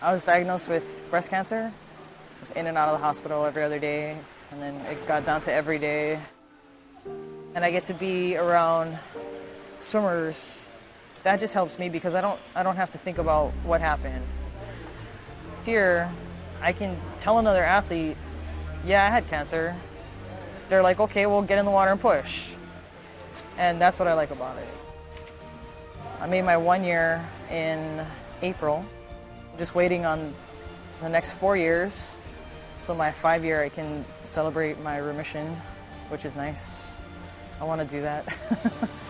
I was diagnosed with breast cancer. I was in and out of the hospital every other day, and then it got down to every day. And I get to be around swimmers. That just helps me because I don't I don't have to think about what happened. Here, I can tell another athlete, "Yeah, I had cancer." They're like, "Okay, well, get in the water and push." And that's what I like about it. I made my one year in April. Just waiting on the next four years. So my five year, I can celebrate my remission, which is nice. I want to do that.